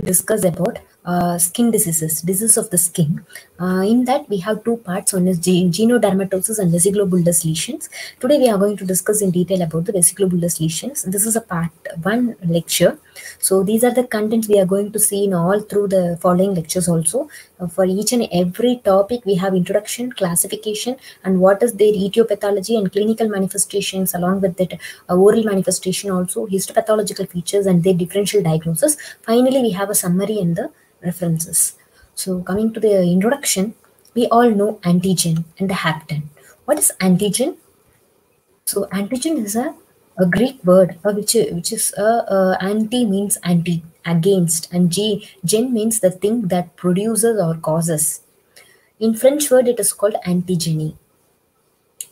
discuss about uh, skin diseases, disease of the skin. Uh, in that, we have two parts. One is ge- genodermatosis and vesiculobullous lesions. Today, we are going to discuss in detail about the vesiculobullous lesions. This is a part one lecture. So, these are the contents we are going to see in all through the following lectures also. Uh, for each and every topic, we have introduction, classification, and what is their etiology and clinical manifestations, along with that uh, oral manifestation also, histopathological features, and their differential diagnosis. Finally, we have a summary and the references. So, coming to the introduction, we all know antigen and the hapten. What is antigen? So, antigen is a, a Greek word uh, which, which is uh, uh, anti means anti, against, and G, gen means the thing that produces or causes. In French word, it is called antigeny.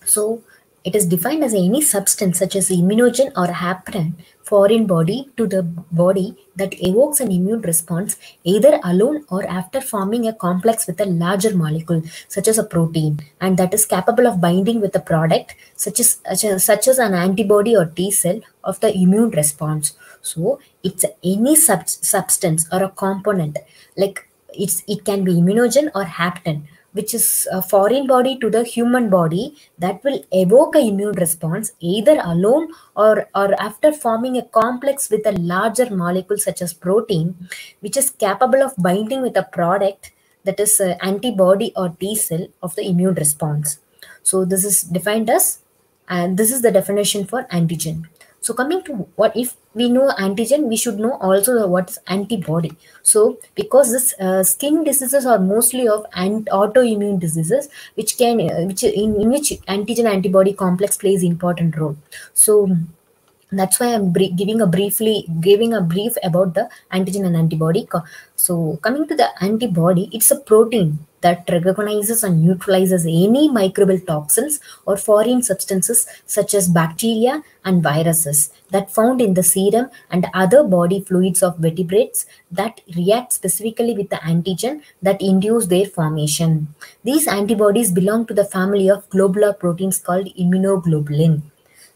So, it is defined as any substance such as immunogen or hapten foreign body to the body that evokes an immune response either alone or after forming a complex with a larger molecule such as a protein and that is capable of binding with a product such as such as, an antibody or T cell of the immune response. So it's any sub- substance or a component like it's it can be immunogen or hapten which is a foreign body to the human body that will evoke a immune response either alone or, or after forming a complex with a larger molecule such as protein which is capable of binding with a product that is uh, antibody or T cell of the immune response. So this is defined as and this is the definition for antigen. So coming to what if we know antigen, we should know also what is antibody. So because this uh, skin diseases are mostly of autoimmune diseases, which can uh, which in, in which antigen antibody complex plays important role. So that's why i'm giving a briefly giving a brief about the antigen and antibody so coming to the antibody it's a protein that recognizes and neutralizes any microbial toxins or foreign substances such as bacteria and viruses that found in the serum and other body fluids of vertebrates that react specifically with the antigen that induce their formation. These antibodies belong to the family of globular proteins called immunoglobulin.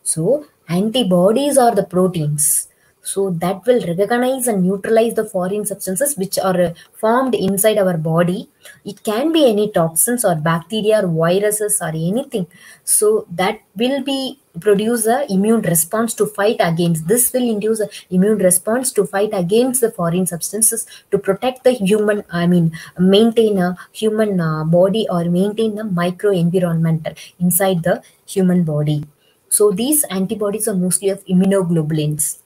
So antibodies are the proteins so that will recognize and neutralize the foreign substances which are formed inside our body. It can be any toxins or bacteria or viruses or anything. So that will be produce a immune response to fight against this will induce a immune response to fight against the foreign substances to protect the human i mean maintain a human uh, body or maintain the micro environment inside the human body. So these antibodies are mostly of immunoglobulins.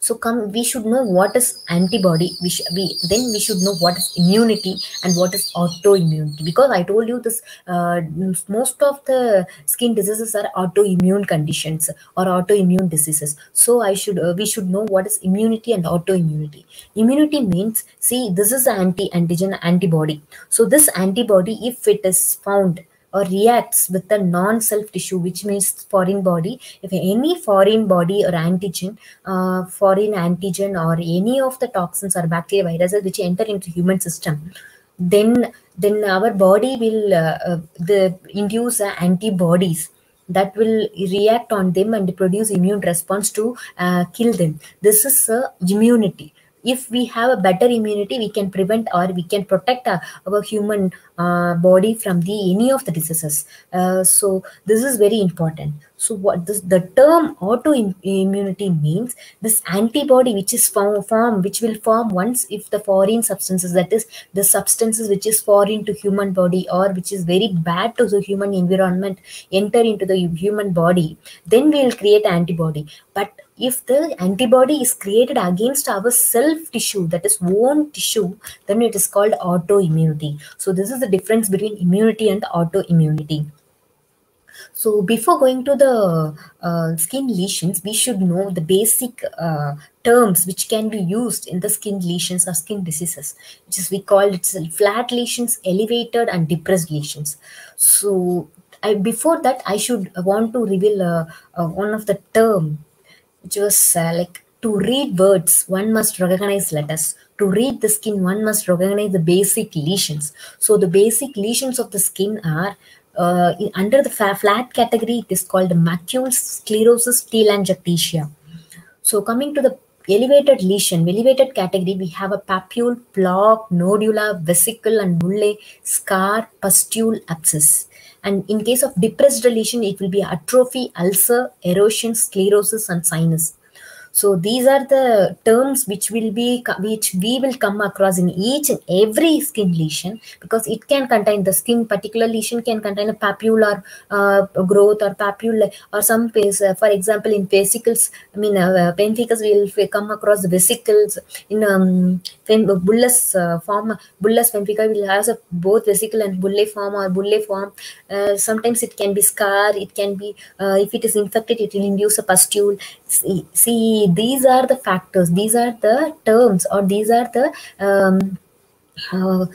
So come, we should know what is antibody. We, sh- we then we should know what is immunity and what is autoimmunity. Because I told you this, uh, most of the skin diseases are autoimmune conditions or autoimmune diseases. So I should uh, we should know what is immunity and autoimmunity. Immunity means see this is anti antigen antibody. So this antibody, if it is found or reacts with the non-self tissue which means foreign body. If any foreign body or antigen uh, foreign antigen or any of the toxins or bacteria viruses which enter into human system then then our body will uh, uh, the induce antibodies that will react on them and produce immune response to uh, kill them. This is uh, immunity if we have a better immunity we can prevent or we can protect uh, our human uh, body from the any of the diseases. Uh, so this is very important. So what this the term autoimmunity means this antibody which is form, form which will form once if the foreign substances that is the substances which is foreign to human body or which is very bad to the human environment enter into the human body then we will create antibody. But if the antibody is created against our self tissue that is own tissue then it is called autoimmunity. So this is the difference between immunity and autoimmunity. So before going to the uh, skin lesions we should know the basic uh, terms which can be used in the skin lesions or skin diseases which is we call it flat lesions elevated and depressed lesions. So I, before that i should want to reveal uh, uh, one of the term which was uh, like to read words one must recognize letters. To read the skin one must recognize the basic lesions. So the basic lesions of the skin are uh, under the flat category it is called macule sclerosis telangiectasia. So coming to the elevated lesion, elevated category, we have a papule, plaque, nodula, vesicle, and bulle, scar, pustule, abscess. And in case of depressed lesion, it will be atrophy, ulcer, erosion, sclerosis, and sinus so these are the terms which will be which we will come across in each and every skin lesion because it can contain the skin particular lesion can contain a papular uh, growth or papule or some phase uh, for example in vesicles i mean uh, pemphigus will come across vesicles in um, bullous uh, form bullous pemphica will have a, both vesicle and bulle form or bulle form. Uh, sometimes it can be scar it can be uh, if it is infected it will induce a pustule. See, see these are the factors these are the terms or these are the um, uh,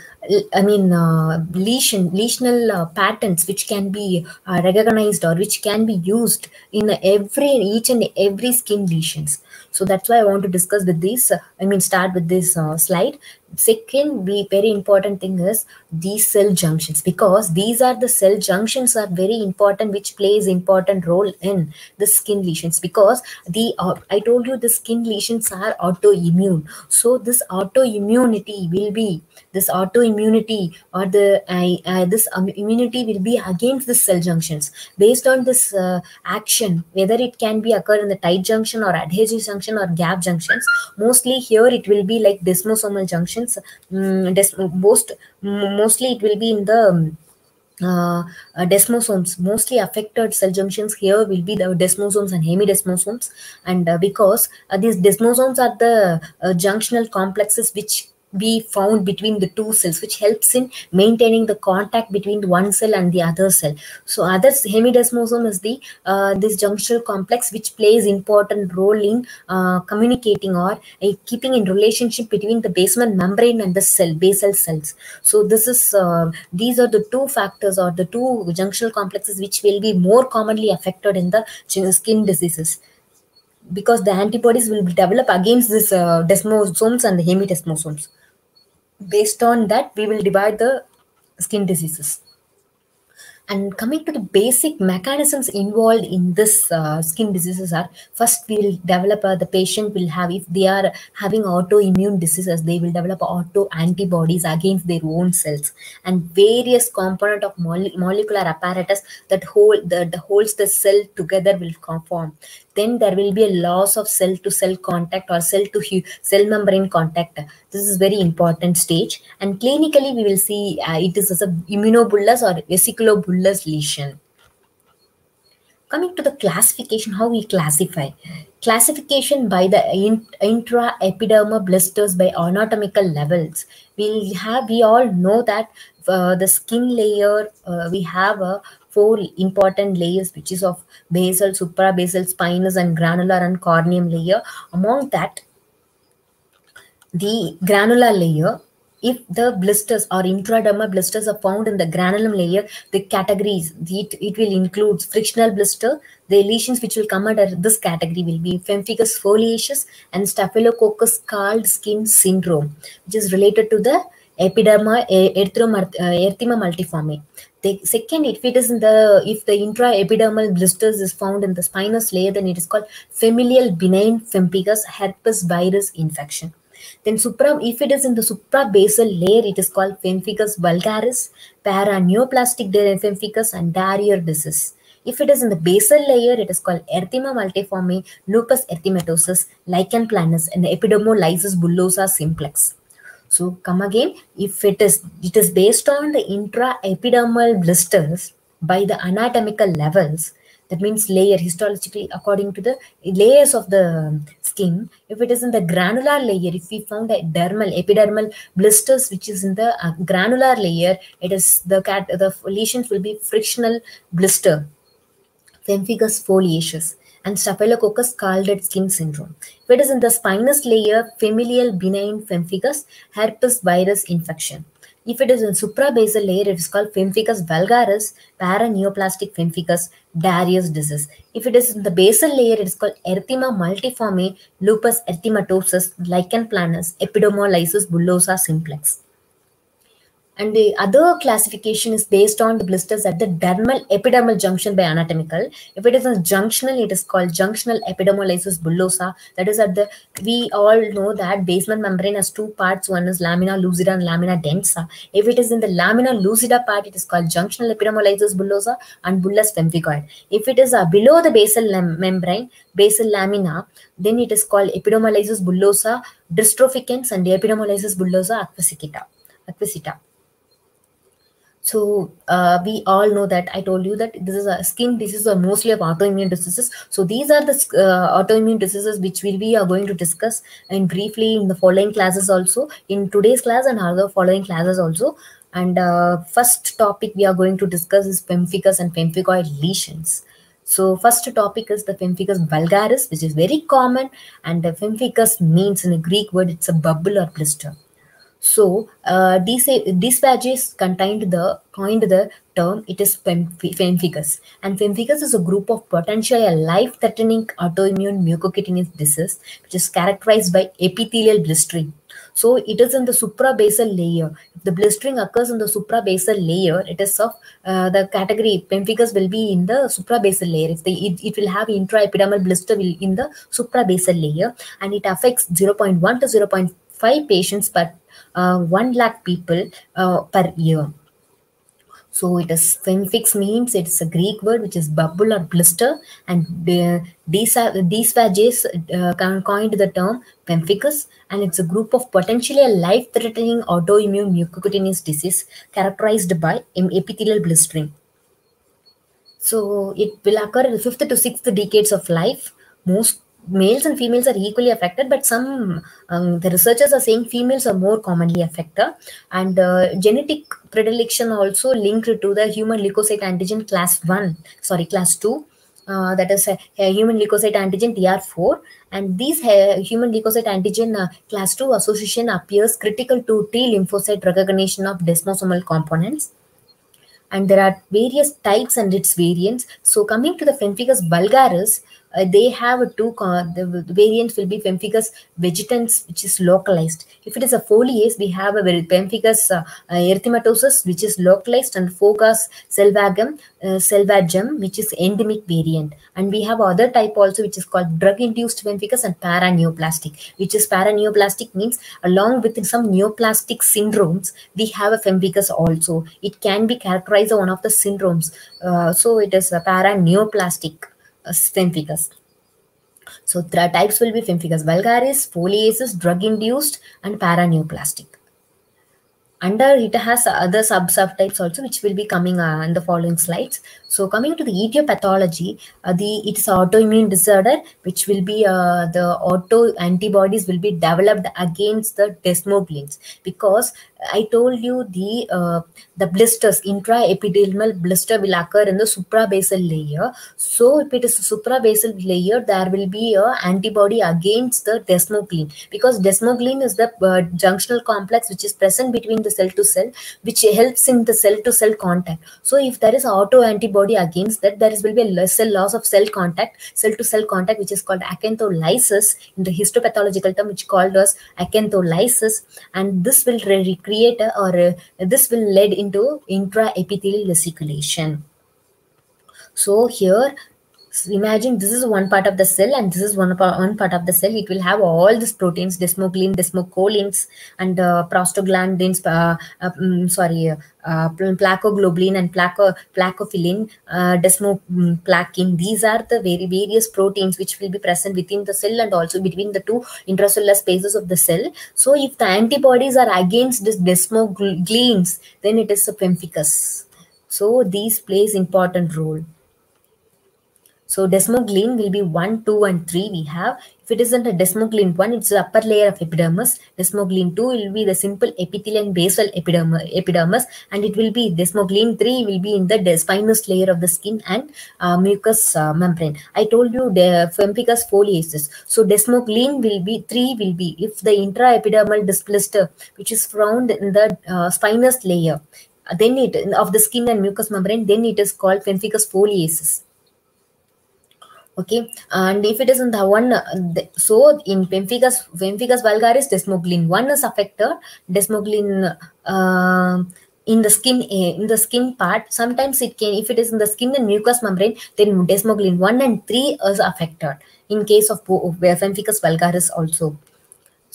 I mean, uh, lesion, lesional uh, patterns which can be uh, recognized or which can be used in every, each and every skin lesions. So that's why I want to discuss with this. I mean, start with this uh, slide second very important thing is these cell junctions because these are the cell junctions are very important which plays important role in the skin lesions because the uh, i told you the skin lesions are autoimmune. So this autoimmunity will be this autoimmunity or the uh, uh, this immunity will be against the cell junctions. Based on this uh, action whether it can be occur in the tight junction or adhesive junction or gap junctions mostly here it will be like desmosomal junction um, most mostly it will be in the um, uh, uh, desmosomes. Mostly affected cell junctions here will be the desmosomes and hemidesmosomes. And uh, because uh, these desmosomes are the uh, junctional complexes which be found between the two cells which helps in maintaining the contact between one cell and the other cell. So other hemidesmosome is the uh, this junctional complex which plays important role in uh, communicating or uh, keeping in relationship between the basement membrane and the cell basal cells. So this is uh, these are the two factors or the two junctional complexes which will be more commonly affected in the skin diseases. Because the antibodies will develop against this uh, desmosomes and the hemidesmosomes based on that we will divide the skin diseases. And coming to the basic mechanisms involved in this uh, skin diseases are first we will develop uh, the patient will have if they are having autoimmune diseases they will develop auto antibodies against their own cells. And various component of molecular apparatus that hold the, holds the cell together will form then there will be a loss of cell to cell contact or cell to cell membrane contact. This is very important stage. And clinically we will see uh, it is as a immunobullous or vesiculobullous lesion. Coming to the classification how we classify. Classification by the intraepidermal blisters by anatomical levels. We have we all know that uh, the skin layer uh, we have a four important layers, which is of basal, suprabasal, spinous, and granular and corneum layer. Among that, the granular layer, if the blisters or intradermal blisters are found in the granulum layer, the categories, it, it will include frictional blister. The lesions which will come under this category will be pemphigus foliaceus and staphylococcus scald skin syndrome, which is related to the epiderma uh, erythema multiforme. Second, if it is in the if the intraepidermal blisters is found in the spinous layer, then it is called familial benign pemphigus herpes virus infection. Then supra, if it is in the suprabasal layer, it is called pemphigus vulgaris, paraneoplastic pemphigus, and Darier disease. If it is in the basal layer, it is called erythema multiforme, lupus erythematosus, lichen planus, and epidermolysis bullosa simplex. So come again, if it is it is based on the intraepidermal blisters by the anatomical levels, that means layer histologically according to the layers of the skin. If it is in the granular layer, if we found a dermal epidermal blisters which is in the uh, granular layer, it is the cat the lesions will be frictional blister, pemphigus foliaceus and Staphylococcus scalded skin syndrome. If it is in the spinous layer, familial benign pemphigus herpes virus infection. If it is in suprabasal layer, it is called pemphigus vulgaris, paraneoplastic pemphigus, Darier's disease. If it is in the basal layer, it is called erythema multiforme, lupus erythematosus, lichen planus, epidermolysis bullosa simplex. And the other classification is based on the blisters at the dermal epidermal junction by anatomical. If it is a junctional, it is called junctional epidermolysis bullosa. That is at the, we all know that basement membrane has two parts. One is lamina lucida and lamina densa. If it is in the lamina lucida part, it is called junctional epidermolysis bullosa and bullous pemphigoid. If it is uh, below the basal membrane, basal lamina, then it is called epidermolysis bullosa dystrophicaens and epidermolysis bullosa acquisita. acquisita. So uh, we all know that I told you that this is a skin disease or mostly of autoimmune diseases. So these are the uh, autoimmune diseases which we, we are going to discuss and briefly in the following classes also in today's class and other following classes also. And uh, first topic we are going to discuss is pemphigus and pemphigoid lesions. So first topic is the pemphigus vulgaris, which is very common. And the pemphigus means in a Greek word, it's a bubble or blister. So uh, badges contained the coined the term it is pemphigus and pemphigus is a group of potentially life-threatening autoimmune mucocutaneous disease which is characterized by epithelial blistering. So it is in the suprabasal layer. If the blistering occurs in the suprabasal layer, it is of uh, the category pemphigus will be in the suprabasal layer. If it, it will have intraepidermal blister will in the suprabasal layer and it affects 0.1 to 0.5 patients per 1 lakh people uh, per year. So it is pemphigus means it's a Greek word which is bubble or blister and these Desvages uh, coined the term pemphigus and it's a group of potentially life-threatening autoimmune mucocutaneous disease characterized by epithelial blistering. So it will occur in the fifth to sixth decades of life. Most males and females are equally affected, but some um, the researchers are saying females are more commonly affected, and uh, genetic predilection also linked to the human leukocyte antigen class one, sorry, class two. Uh, that is a, a, human leukocyte antigen DR4 and these human leukocyte antigen uh, class 2 association appears critical to T lymphocyte recognition of desmosomal components and there are various types and its variants. So coming to the pemphigus vulgaris, uh, they have two the, variants will be pemphigus vegetans which is localized. If it is a foliase we have a very pemphigus uh, uh, erythematosus which is localized and pemphigus selvagem uh, selvagem which is endemic variant. And we have other type also which is called drug induced pemphigus and paraneoplastic which is paraneoplastic means along with some neoplastic syndromes we have a pemphigus also. It can be characterized as one of the syndromes. Uh, so it is a paraneoplastic pemphigus. So the types will be pemphigus vulgaris, foliaceus, drug-induced, and paraneoplastic. Under it has other sub subtypes also, which will be coming uh, in the following slides. So coming to the etiology, uh, the it's autoimmune disorder, which will be uh, the auto antibodies will be developed against the desmogleins because I told you the uh, the blisters, intraepidermal blister will occur in the suprabasal layer. So if it is suprabasal layer, there will be a antibody against the desmoglein because desmoglein is the uh, junctional complex which is present between the cell to cell, which helps in the cell to cell contact. So if there is auto antibody against that, there will be a cell loss of cell contact, cell to cell contact, which is called acantholysis in the histopathological term, which called as acantholysis, and this will recreate create a, or a, this will lead into intraepithelial vesiculation. So here, imagine this is one part of the cell and this is one, one part of the cell. It will have all these proteins, desmoglein, desmocollin, and uh, prostaglandins, uh, uh, um, sorry, uh, placoglobulin and placo, plakophilin, uh, desmoplakin. These are the very various proteins which will be present within the cell and also between the two intracellular spaces of the cell. So if the antibodies are against this desmogleins, then it is a pemphigus. So these plays important role. So desmoglein will be 1, 2 and 3 we have. If it isn't a desmoglein 1, it's the upper layer of epidermis. Desmoglein 2 will be the simple epithelial basal epidermis and it will be desmoglein 3 will be in the spinous layer of the skin and uh, mucous uh, membrane. I told you the pemphigus foliaceus. So desmoglein will be 3 will be if the intraepidermal blister which is found in the uh, spinous layer then it of the skin and mucous membrane then it is called pemphigus foliaceus okay? And if it is in the one the, so in pemphigus pemphigus vulgaris desmoglein 1 is affected. Desmoglein uh, in the skin in the skin part sometimes it can if it is in the skin and mucous membrane then desmoglein 1 and 3 is affected. In case of pemphigus vulgaris also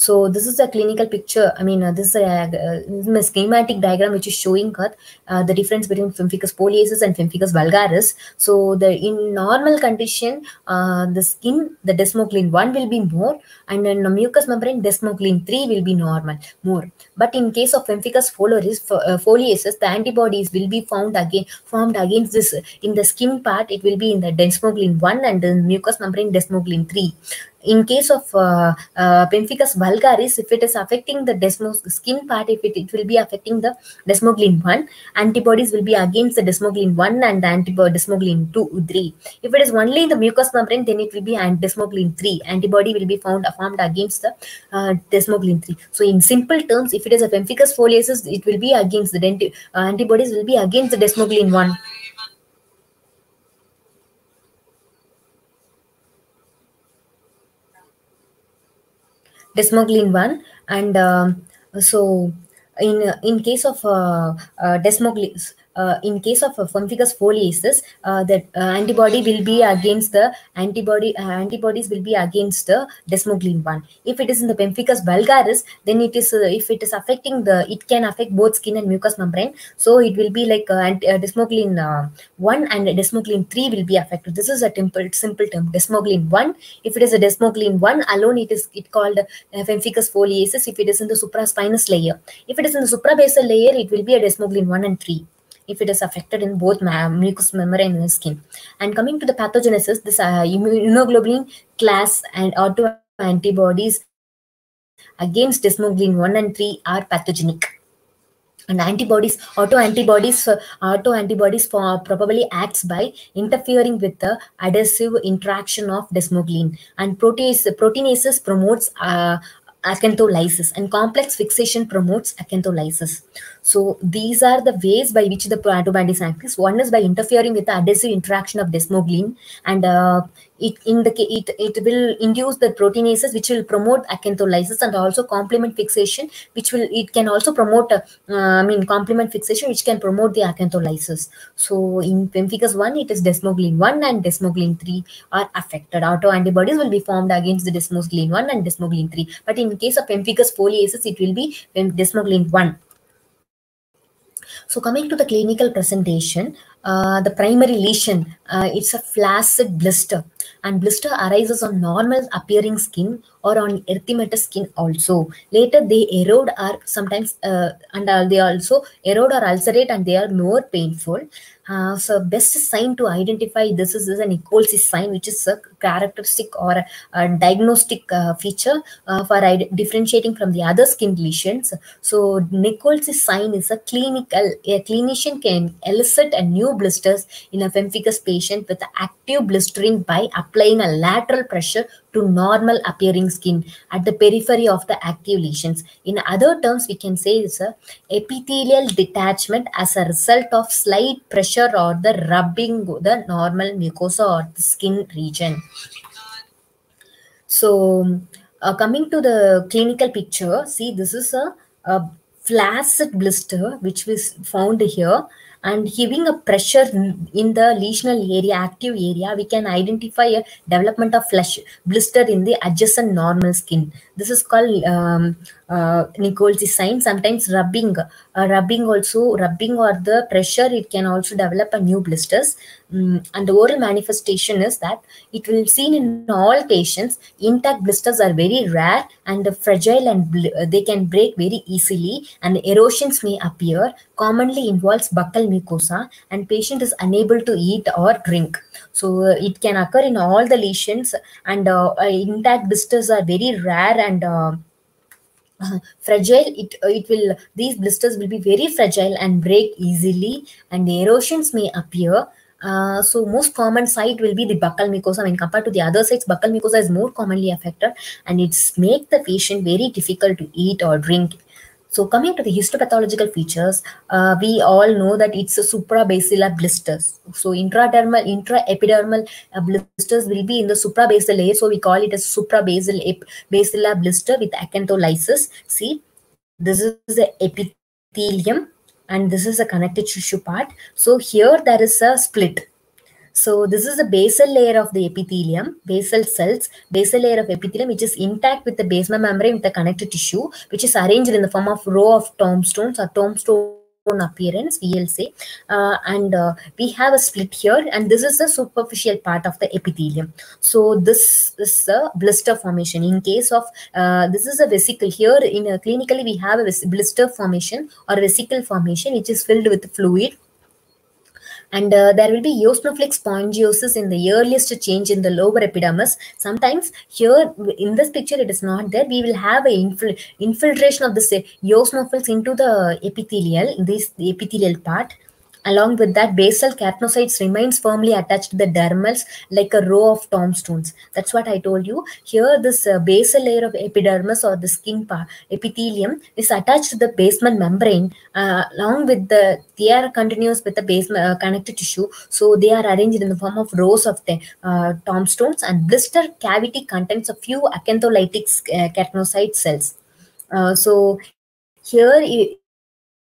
so this is a clinical picture. I mean, uh, this, is a, uh, schematic diagram which is showing uh, the difference between pemphigus foliaceus and pemphigus vulgaris. So the in normal condition, uh, the skin, the desmoglein 1 will be more and in the mucous membrane, desmoglein 3 will be normal, more. But in case of pemphigus uh, foliaceus, the antibodies will be found again, formed against this. In the skin part, it will be in the desmoglein 1 and the mucous membrane desmoglein 3 in case of uh, uh, pemphigus vulgaris, if it is affecting the desmos skin part, if it, it will be affecting the desmoglein 1, antibodies will be against the desmoglein 1 and the antibody desmoglein 2, 3. If it is only the mucous membrane, then it will be desmoglein 3. Antibody will be found formed against the uh, desmoglein 3. So in simple terms, if it is a pemphigus foliaceus, it will be against the uh, antibodies will be against the desmoglein 1. Desmoglein 1 and um, so in in case of uh, uh, desmoglein Uh, in case of uh, pemphigus foliaceus, uh, that uh, antibody will be against the antibody uh, antibodies will be against the desmoglein one. If it is in the pemphigus vulgaris, then it is uh, if it is affecting the it can affect both skin and mucous membrane. So it will be like desmoglein one and desmoglein three will be affected. This is a simple simple term desmoglein one. If it is a desmoglein one alone, it is it called pemphigus foliaceus. If it is in the supraspinous layer, if it is in the suprabasal layer, it will be a desmoglein one and three if it is affected in both mucous membrane and skin. And coming to the pathogenesis, this uh, immunoglobulin class and autoantibodies against desmoglein 1 and 3 are pathogenic and antibodies autoantibodies autoantibodies for probably acts by interfering with the adhesive interaction of desmoglein and protease proteinases promotes uh, acantholysis and complex fixation promotes acantholysis. So these are the ways by which the antibodies act. One is by interfering with the adhesive interaction of desmoglein and uh, it in the it, it will induce the proteinases which will promote acantholysis and also complement fixation which will it can also promote uh, I mean complement fixation which can promote the acantholysis. So in pemphigus 1 it is desmoglein 1 and desmoglein 3 are affected. Autoantibodies will be formed against the desmoglein 1 and desmoglein 3 but in case of pemphigus foliaceus it will be desmoglein 1 so coming to the clinical presentation, uh, the primary lesion, uh, it's a flaccid blister and blister arises on normal appearing skin or on erythematous skin also. Later they erode or sometimes uh, and uh, they also erode or ulcerate and they are more painful. Uh, so best sign to identify this is, is a Nicol's sign, which is a characteristic or a, a diagnostic uh, feature uh, for differentiating from the other skin lesions. So Nicol's sign is a clinical, a clinician can elicit a new blisters in a pemphigus patient with active blistering by applying a lateral pressure to normal appearing skin at the periphery of the active lesions. In other terms, we can say it's a epithelial detachment as a result of slight pressure or the rubbing the normal mucosa or the skin region. So uh, coming to the clinical picture, see this is a, a flaccid blister which was found here and giving a pressure in the lesional area, active area, we can identify a development of flesh blister in the adjacent normal skin. This is called um, uh, Nicol's sign. Sometimes rubbing, uh, rubbing also, rubbing or the pressure, it can also develop a new blisters. Um, and the oral manifestation is that it will seen in all patients. Intact blisters are very rare and fragile and they can break very easily and erosions may appear. Commonly involves buccal mucosa and patient is unable to eat or drink. So uh, it can occur in all the lesions and uh, uh intact blisters are very rare and uh, uh, fragile it uh, it will these blisters will be very fragile and break easily and the erosions may appear uh, so most common site will be the buccal mucosa. Mean, compared to the other sites, buccal mucosa is more commonly affected, and it's make the patient very difficult to eat or drink. So coming to the histopathological features, uh, we all know that it's a suprabasilar blisters. So intradermal, intraepidermal uh, blisters will be in the suprabasal layer. So we call it a suprabasal basilar blister with acantholysis. See, this is the epithelium and this is a connective tissue part. So here there is a split. So this is the basal layer of the epithelium, basal cells, basal layer of epithelium, which is intact with the basement membrane with the connective tissue, which is arranged in the form of row of tombstones. Or tombstone appearance say uh, and uh, we have a split here and this is the superficial part of the epithelium. So this is a blister formation. In case of uh, this is a vesicle. Here in a, clinically we have a blister formation or vesicle formation which is filled with fluid and uh, there will be eosinophilic spongiosis in the earliest change in the lower epidermis. Sometimes here in this picture it is not there. We will have an infil infiltration of the eosinophils into the epithelial this the epithelial part Along with that, basal keratinocytes remains firmly attached to the dermals like a row of tombstones. That's what I told you. Here, this uh, basal layer of epidermis or the skin part, epithelium is attached to the basement membrane uh, along with the, they are continuous with the basement uh, connective tissue. So they are arranged in the form of rows of the uh, tombstones and blister cavity contains a few acantholytic uh, keratinocyte cells. Uh, so here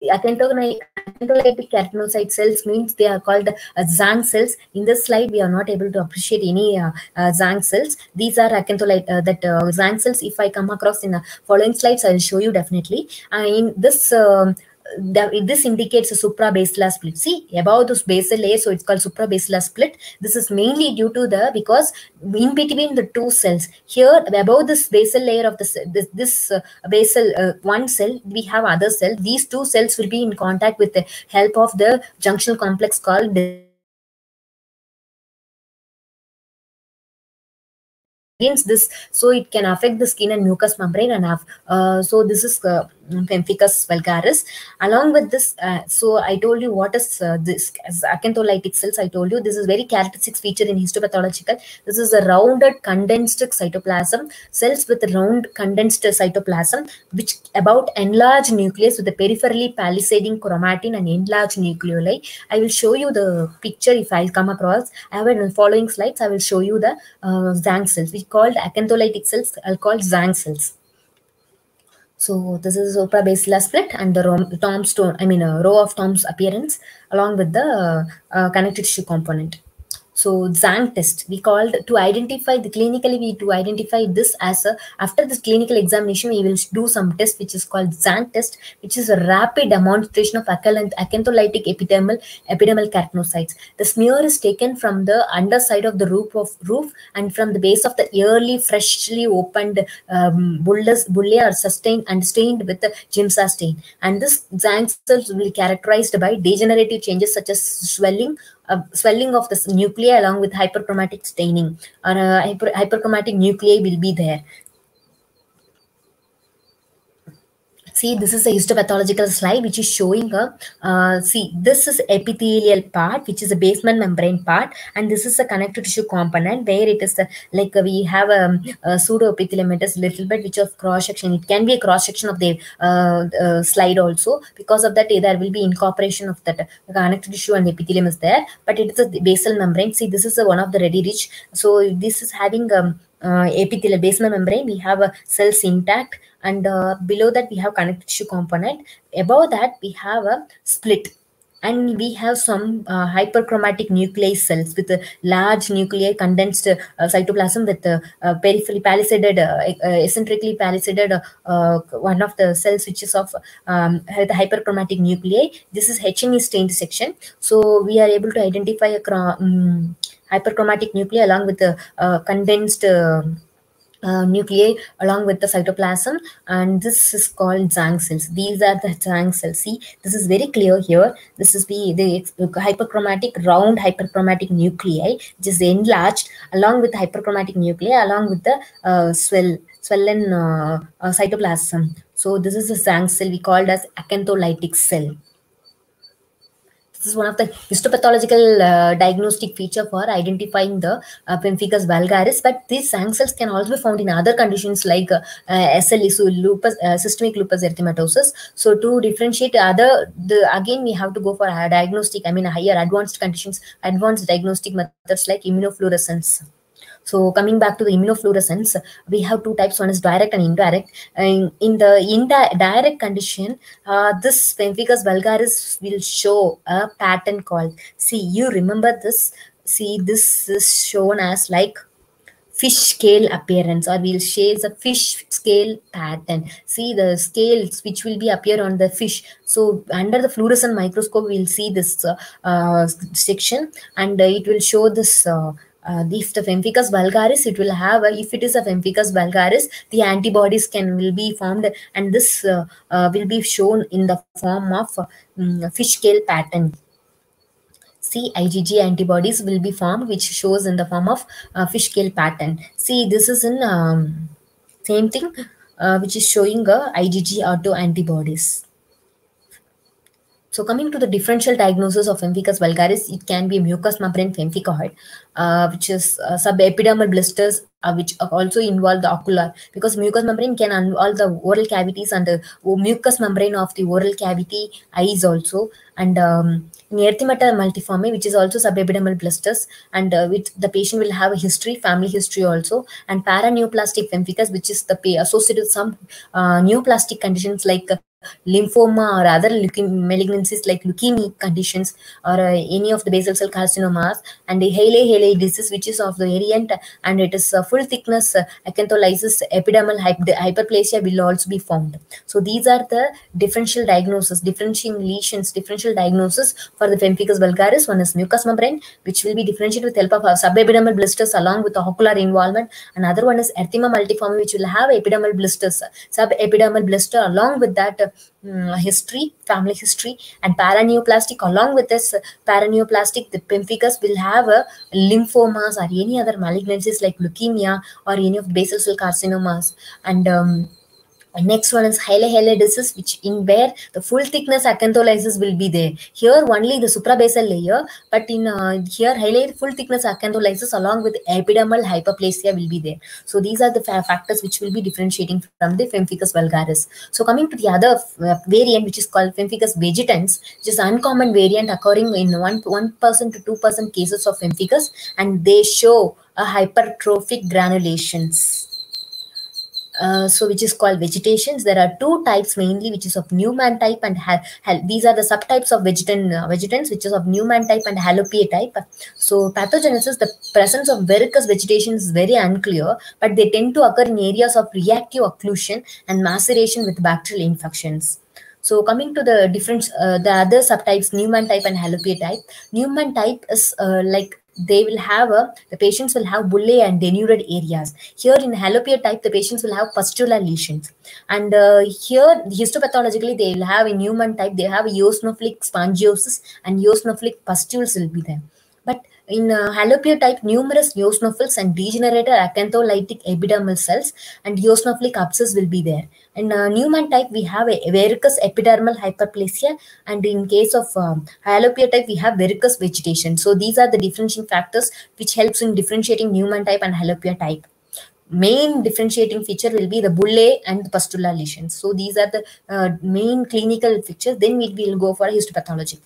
acantholytic keratinocyte cells means they are called uh, Tzanck cells. In this slide, we are not able to appreciate any uh, uh, Tzanck cells. These are acantholyte uh, that uh, Tzanck cells. If I come across in the following slides, I will show you definitely. Uh, in this um, this indicates a suprabasilar split. See, above this basal layer, so it's called suprabasilar split. This is mainly due to the, because in between the two cells, here above this basal layer of the, this, this uh, basal uh, one cell, we have other cell. These two cells will be in contact with the help of the junctional complex called against this so it can affect the skin and mucous membrane and have uh, so this is uh, pemphigus vulgaris. Along with this, uh, so I told you what is uh, this acantholytic cells. I told you this is very characteristic feature in histopathological. This is a rounded condensed cytoplasm, cells with round condensed cytoplasm, which about enlarged nucleus with a peripherally palisading chromatin and enlarged nucleoli. I will show you the picture if I'll come across. I have in following slides, I will show you the uh, Tzanck cells, which called acantholytic cells, I'll call Tzanck cells. So this is suprabasilar split and the tombstone, I mean a row of tombs appearance along with the uh, connective tissue component. So Tzanck test, we called to identify the clinically, we to identify this as a, after this clinical examination, we will do some test which is called Tzanck test, which is a rapid demonstration of acantholytic epidermal, epidermal keratinocytes. The smear is taken from the underside of the roof of roof and from the base of the early freshly opened um, bullae are sustained and stained with the Giemsa stain. And this Tzanck cells will be characterized by degenerative changes such as swelling, swelling of the nuclei along with hyperchromatic staining. Or uh, hyper, hyperchromatic nuclei will be there see this is a histopathological slide which is showing a uh, see this is epithelial part which is a basement membrane part and this is a connective tissue component where it is a, like uh, we have a, a pseudo epithelium it is little bit which of cross section it can be a cross section of the uh, uh, slide also. Because of that there will be incorporation of that connective tissue and epithelium is there but it is a basal membrane. See this is a, one of the ready rich. So this is having um, uh, epithelial basement membrane we have a cells intact and uh, below that we have connective tissue component. Above that we have a split and we have some uh, hyperchromatic nuclei cells with a large nuclei condensed uh, cytoplasm with uh, peripherally palisaded uh, uh, eccentrically palisaded one of the cells which is of um, the hyperchromatic nuclei. This is H&E stained section so we are able to identify a um, hyperchromatic nuclei along with the condensed uh, nuclei along with the cytoplasm and this is called Tzanck cells. These are the Tzanck cells. See, this is very clear here. This is the, the hyperchromatic, round hyperchromatic nuclei, which is enlarged along with hyperchromatic nuclei, along with the uh, swell, swollen uh, uh, cytoplasm. So this is the Tzanck cell we called as acantholytic cell. This is one of the histopathological uh, diagnostic feature for identifying the uh, pemphigus vulgaris. But these Schwann cells can also be found in other conditions like uh, SLE, so lupus, uh, systemic lupus erythematosus. So to differentiate other, the again we have to go for a diagnostic. I mean, higher advanced conditions, advanced diagnostic methods like immunofluorescence. So coming back to the immunofluorescence, we have two types. One is direct and indirect. And in the direct condition, uh, this pemphigus vulgaris will show a pattern called. See, you remember this. See, this is shown as like fish scale appearance or we'll shade a fish scale pattern see the scales which will be appear on the fish so under the fluorescent microscope we'll see this uh, uh, section and uh, it will show this uh, uh, if the pemphigus vulgaris it will have a, if it is a pemphigus vulgaris the antibodies can will be formed and this uh, uh, will be shown in the form of um, fish scale pattern. See IgG antibodies will be formed which shows in the form of uh, fish scale pattern. See this is in um, same thing uh, which is showing a IgG auto antibodies so coming to the differential diagnosis of pemphigus vulgaris, it can be mucous membrane pemphigoid, uh, which is uh, subepidermal blisters, uh, which also involve the ocular, because mucous membrane can involve the oral cavities and the mucous membrane of the oral cavity, eyes also, and um, in multiforme, which is also subepidermal blisters, and uh, which the patient will have a history, family history also, and paraneoplastic pemphigus, which is the associated with some uh, neoplastic conditions like lymphoma or other malignancies like leukemic conditions or uh, any of the basal cell carcinomas and the Hailey-Hailey disease which is of the variant and it is uh, full thickness uh, acantholysis epidermal hyperplasia will also be found. So these are the differential diagnosis, differentiating lesions, differential diagnosis for the pemphigus vulgaris. One is mucous membrane which will be differentiated with help of uh, subepidermal blisters along with the ocular involvement. Another one is erythema multiforme which will have epidermal blisters, subepidermal blister along with that um, history, family history, and paraneoplastic. Along with this paraneoplastic, the pemphigus will have a lymphomas or any other malignancies like leukemia or any of basal cell carcinomas. And um, next one is disease, which in where the full thickness acantholysis will be there. Here only the suprabasal layer, but in uh, here Hailey full thickness acantholysis along with epidermal hyperplasia will be there. So these are the fa factors which will be differentiating from the pemphigus vulgaris. So coming to the other uh, variant, which is called pemphigus vegetans, which is uncommon variant occurring in one one percent to two percent cases of pemphigus, and they show a hypertrophic granulations. Uh, so which is called vegetations. There are two types mainly, which is of Neumann type and these are the subtypes of vegetan uh, vegetants, which is of Neumann type and Hallopeau type. So pathogenesis, the presence of verrucous vegetation is very unclear, but they tend to occur in areas of reactive occlusion and maceration with bacterial infections. So coming to the different, uh, the other subtypes, Neumann type and Hallopeau type. Neumann type is uh, like they will have a the patients will have bullae and denuded areas. Here in Hallopeau type the patients will have pustular lesions. And uh, here histopathologically they will have in Neumann type they have eosinophilic spongiosis and eosinophilic pustules will be there in uh, type, numerous eosinophils and degenerated acantholytic epidermal cells and eosinophilic abscess will be there. In uh, Neumann type, we have a verrucous epidermal hyperplasia, and in case of um, Hallopeau type, we have verrucous vegetation. So these are the differentiating factors which helps in differentiating Neumann type and Hallopeau type main differentiating feature will be the bullae and the pustular lesions. So these are the uh, main clinical features. Then we will go for histopathology.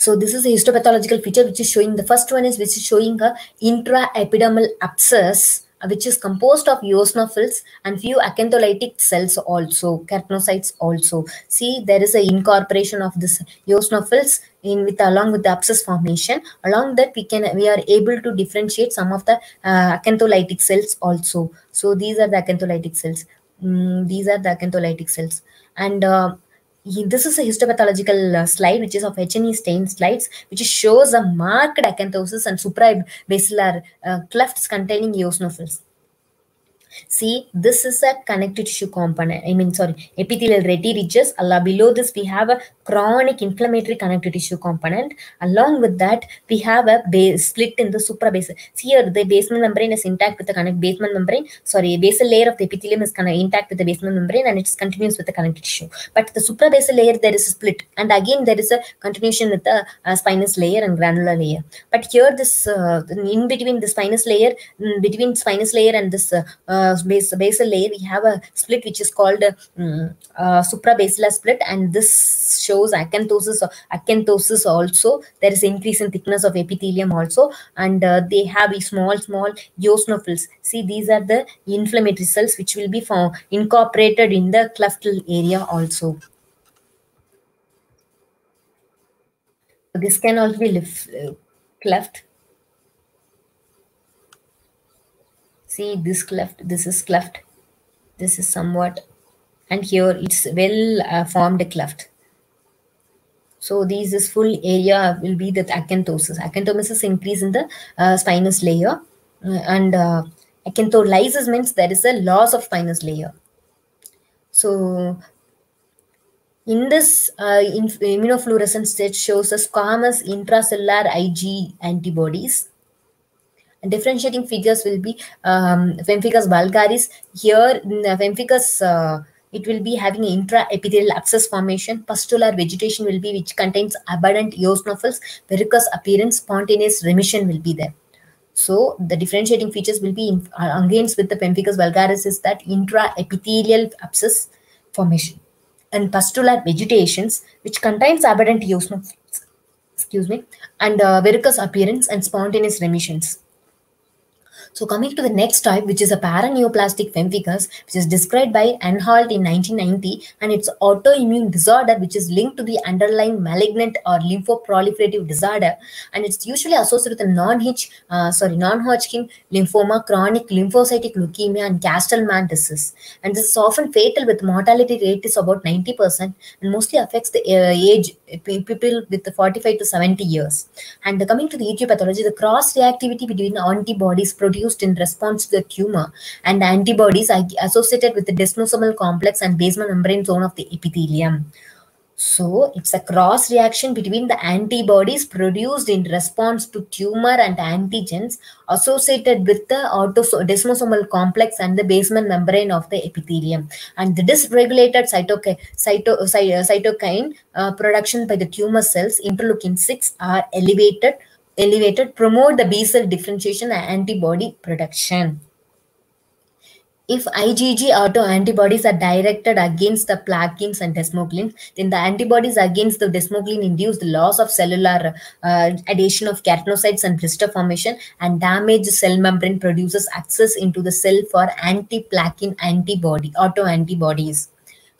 So this is a histopathological feature which is showing the first one is which is showing a intraepidermal abscess uh, which is composed of eosinophils and few acantholytic cells also keratinocytes also. See there is a incorporation of this eosinophils in with along with the abscess formation. Along that we can we are able to differentiate some of the uh, acantholytic cells also. So these are the acantholytic cells. Mm, these are the acantholytic cells. And uh, this is a histopathological uh, slide which is of H&E stain slides which shows a marked acanthosis and suprabasilar uh, clefts containing eosinophils. See, this is a connective tissue component. I mean, sorry, epithelial rete ridges. Allah, below this, we have a chronic inflammatory connective tissue component. Along with that, we have a base, split in the suprabasal. See here, the basement membrane is intact with the connect basement membrane. Sorry, basal layer of the epithelium is kind of intact with the basement membrane and it's continuous with the connective tissue. But the suprabasal layer, there is a split. And again, there is a continuation with the uh, spinous layer and granular layer. But here, this uh, in between the spinous layer, between spinous layer and this uh, uh, base, basal layer, we have a split which is called um, uh, suprabasilar split, and this shows acanthosis. Acanthosis also there is increase in thickness of epithelium also, and uh, they have a small small eosinophils. See, these are the inflammatory cells which will be found incorporated in the cleft area also. This can also be lift, uh, cleft see this cleft this is cleft this is somewhat and here it's well uh, formed a cleft so this is full area will be the acanthosis. Acanthosis increase in the uh, spinous layer. Uh, and uh, acantholysis means there is a loss of spinous layer. So in this uh, in immunofluorescence shows us squamous intracellular ig antibodies. Differentiating figures will be um, Pemphigus vulgaris. Here, Pemphigus, uh, it will be having intraepithelial abscess formation. Pustular vegetation will be which contains abundant eosinophils. Verrucous appearance, spontaneous remission will be there. So the differentiating features will be in, uh, against with the Pemphigus vulgaris is that intraepithelial abscess formation and pustular vegetations which contains abundant eosinophils. Excuse me, and uh, verrucous appearance and spontaneous remissions. So coming to the next type, which is a paraneoplastic pemphigus, which is described by Anhalt in 1990, and it's autoimmune disorder which is linked to the underlying malignant or lymphoproliferative disorder, and it's usually associated with a non-Hitch, uh, sorry, non-Hodgkin lymphoma, chronic lymphocytic leukemia, and Castleman disease. And this is often fatal with mortality rate is about 90% and mostly affects the uh, age people with the 45 to 70 years. And coming to the etiology, the cross reactivity between antibodies produced in response to the tumor and the antibodies are associated with the desmosomal complex and basement membrane zone of the epithelium. So it's a cross reaction between the antibodies produced in response to tumor and antigens associated with the desmosomal complex and the basement membrane of the epithelium. And the dysregulated cytokine, cyto, cytokine uh, production by the tumor cells, interleukin 6, are elevated, elevated, promote the B cell differentiation and antibody production. If IgG autoantibodies are directed against the plakins and desmoglein, then the antibodies against the desmoglein induce the loss of cellular uh, of keratinocytes and blister formation and damaged cell membrane produces access into the cell for anti-plakin antibody, autoantibodies.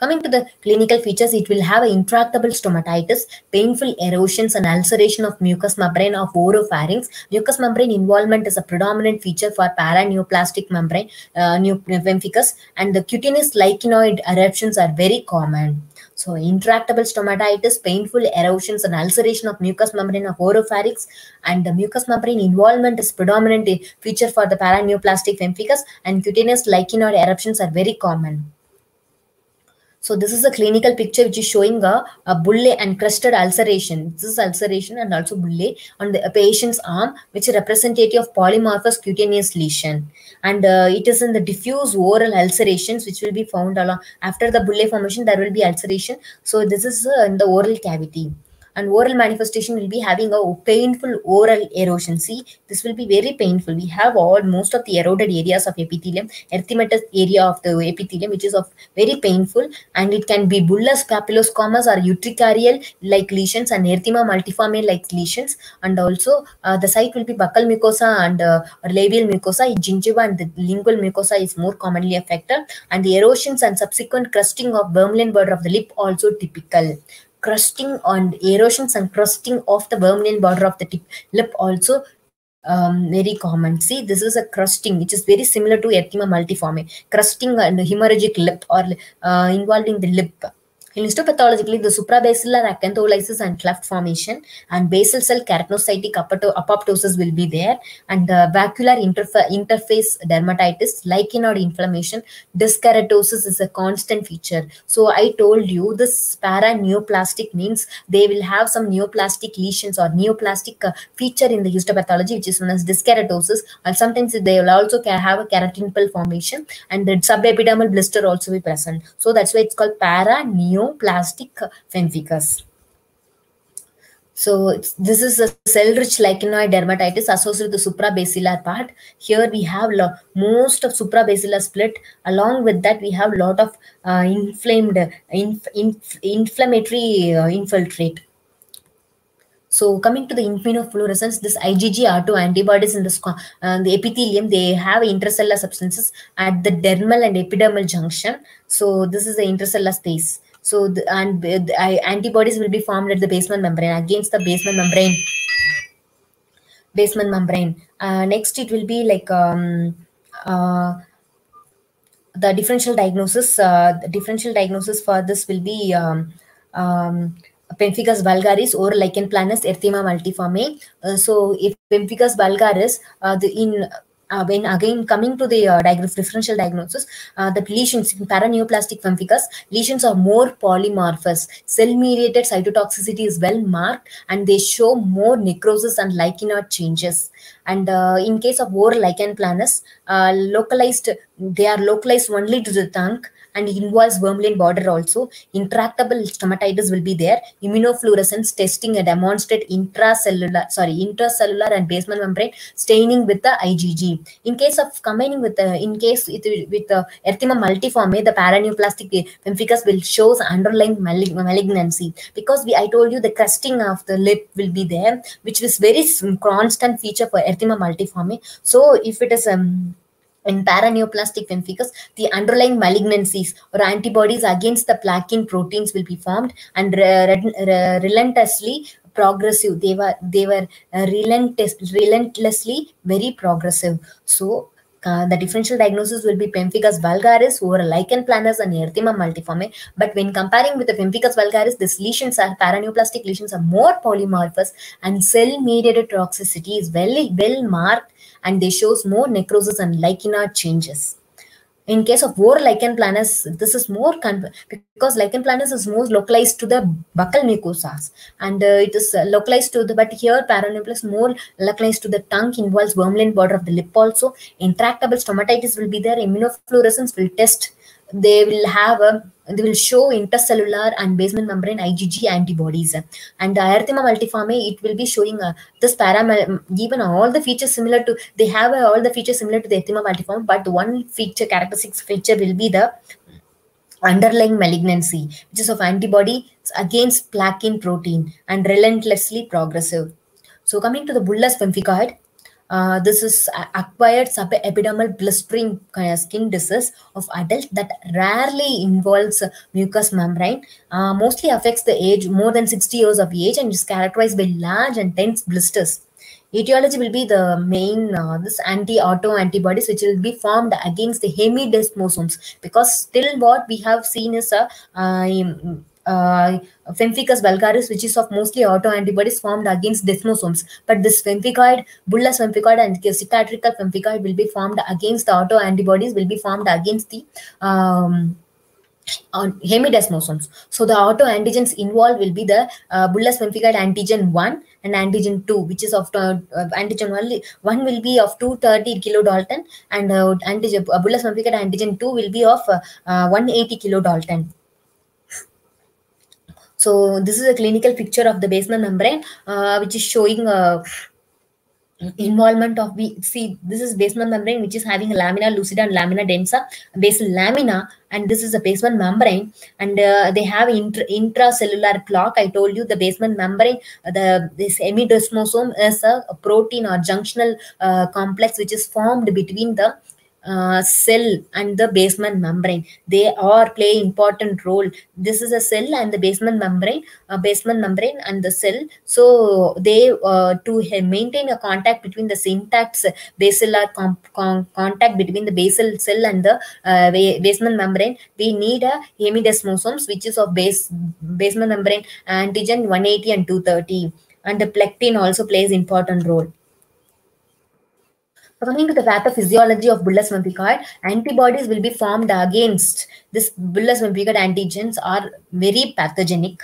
Coming to the clinical features, it will have intractable stomatitis, painful erosions and ulceration of mucous membrane of oropharynx. Mucous membrane involvement is a predominant feature for paraneoplastic membrane, uh, pemphigus, and the cutaneous lichenoid eruptions are very common. So intractable stomatitis, painful erosions and ulceration of mucous membrane of oropharynx and the mucous membrane involvement is predominant feature for the paraneoplastic pemphigus and cutaneous lichenoid eruptions are very common. So this is a clinical picture which is showing a, a bulle and crusted ulceration. This is ulceration and also bulle on the patient's arm, which is representative of polymorphous cutaneous lesion. And uh, it is in the diffuse oral ulcerations, which will be found along after the bulle formation, there will be ulceration. So this is uh, in the oral cavity and oral manifestation will be having a painful oral erosion. See, this will be very painful. We have all most of the eroded areas of epithelium, erythematous area of the epithelium, which is of very painful, and it can be bullous papulosquamous or urticarial like lesions and erythema multiforme like lesions, and also uh, the site will be buccal mucosa and uh, labial mucosa. Gingiva and the lingual mucosa is more commonly affected, and the erosions and subsequent crusting of vermilion border of the lip also typical crusting on erosions and crusting of the vermilion border of the tip, lip also um, very common. See, this is a crusting, which is very similar to erythema multiforme. Crusting and hemorrhagic lip or uh, involving the lip. In histopathologically, the suprabasilar acantholysis and cleft formation and basal cell keratinocytic apoptosis will be there and uh, vacuolar interfa interface dermatitis, lichenoid inflammation, dyskeratosis is a constant feature. So I told you this paraneoplastic means they will have some neoplastic lesions or neoplastic uh, feature in the histopathology which is known as dyskeratosis and sometimes they will also have a keratin pill formation and the subepidermal blister also be present. So that's why it's called paraneoplastic neoplastic pemphigus. So this is a cell-rich lichenoid dermatitis associated with the suprabasilar part. Here we have most of suprabasilar split. Along with that, we have a lot of uh, inflamed, inf inf inflammatory uh, infiltrate. So coming to the immunofluorescence, this IgG antibodies in the, uh, the epithelium, they have intracellular substances at the dermal and epidermal junction. So this is the intracellular space. So the, and the, antibodies will be formed at the basement membrane against the basement membrane. Basement membrane. Uh, next, it will be like um, uh, the differential diagnosis. Uh, the differential diagnosis for this will be um, um, pemphigus vulgaris or lichen planus erythema multiforme. Uh, so if pemphigus vulgaris, uh, the in uh, when again coming to the uh, differential diagnosis, uh, the lesions in paraneoplastic pemphigus, lesions are more polymorphous. Cell-mediated cytotoxicity is well marked and they show more necrosis and lichenoid changes. And uh, in case of oral lichen planus, uh, localized, they are localized only to the tongue and involves vermilion border also. Intractable stomatitis will be there. Immunofluorescence testing a demonstrate intracellular, sorry, intracellular and basement membrane staining with the IgG. In case of combining with the, in case it, with the erythema multiforme, the paraneoplastic pemphigus will shows underlying malig malignancy because we, I told you the crusting of the lip will be there, which is very constant feature for erythema multiforme. So if it is um, in paraneoplastic pemphigus, the underlying malignancies or antibodies against the plakin proteins will be formed and relentlessly progressive. They were they were relentless, relentlessly very progressive. So uh, the differential diagnosis will be pemphigus vulgaris or lichen planus and erythema multiforme. But when comparing with the pemphigus vulgaris, these lesions are paraneoplastic lesions are more polymorphous and cell-mediated toxicity is well, well marked and they shows more necrosis and lichenoid changes. In case of oral lichen planus, this is more because lichen planus is more localized to the buccal mucosas and uh, it is uh, localized to the, but here paraneoplasm more localized to the tongue involves vermilion border of the lip also. Intractable stomatitis will be there. Immunofluorescence will test they will have a they will show intercellular and basement membrane IgG antibodies. And the erythema multiforme, it will be showing uh, this param even all the features similar to they have uh, all the features similar to the erythema multiforme, but one feature characteristic feature will be the underlying malignancy, which is of antibody against plakin protein and relentlessly progressive. So coming to the bullous pemphigoid, uh, this is acquired subepidermal blistering kind of skin disease of adult that rarely involves mucous membrane, uh, mostly affects the age more than 60 years of age and is characterized by large and dense blisters. Etiology will be the main uh, this anti-auto antibodies which will be formed against the hemidesmosomes because still what we have seen is a uh, uh, Pemphigus vulgaris, which is of mostly autoantibodies formed against desmosomes. But this pemphigoid, bullous pemphigoid and cicatricial pemphigoid will be formed against the autoantibodies, will be formed against the um, on hemidesmosomes. So the autoantigens involved will be the uh, bullous pemphigoid antigen 1 and antigen 2, which is of uh, antigen 1, 1 will be of 230 kilodalton and uh, antigen, uh, bullous pemphigoid antigen 2 will be of uh, uh, 180 kilodalton. So this is a clinical picture of the basement membrane, uh, which is showing a involvement of we see this is basement membrane which is having lamina lucida and lamina densa. Basal lamina and this is a basement membrane and uh, they have intra intracellular clock. I told you the basement membrane the this hemidesmosome is a, a protein or junctional uh, complex which is formed between the uh, cell and the basement membrane. They are play important role. This is a cell and the basement membrane uh, basement membrane and the cell. So they uh, to maintain a contact between the syntax basilar contact between the basal cell and the uh, basement membrane we need a hemidesmosomes which is of base basement membrane antigen 180 and 230 and the plectin also plays important role Coming to the pathophysiology of bullous pemphigoid, antibodies will be formed against this bullous pemphigoid antigens are very pathogenic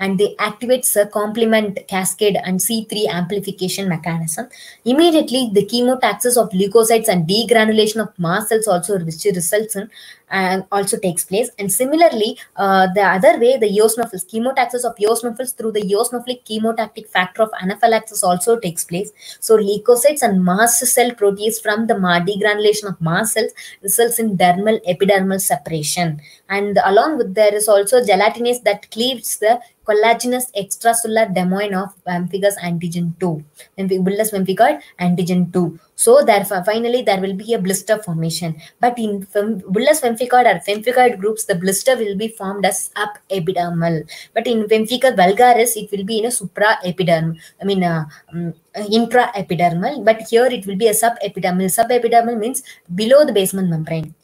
and they activate the complement cascade and C3 amplification mechanism. Immediately, the chemotaxis of leukocytes and degranulation of mast cells also which results in and also takes place. And similarly, uh, the other way, the eosinophils, chemotaxis of eosinophils through the eosinophilic chemotactic factor of anaphylaxis also takes place. So leukocytes and mast cell protease from the degranulation of mast cells results in dermal epidermal separation. And along with there is also gelatinase that cleaves the collagenous extracellular domain of pemphigus antigen 2, bullous pemphigoid antigen 2. So therefore, finally, there will be a blister formation. But in bullous pemphigoid or pemphigoid groups, the blister will be formed as subepidermal. But in pemphigus vulgaris, it will be in a supraepidermal. I mean, uh, um, intraepidermal. But here it will be a subepidermal. Subepidermal means below the basement membrane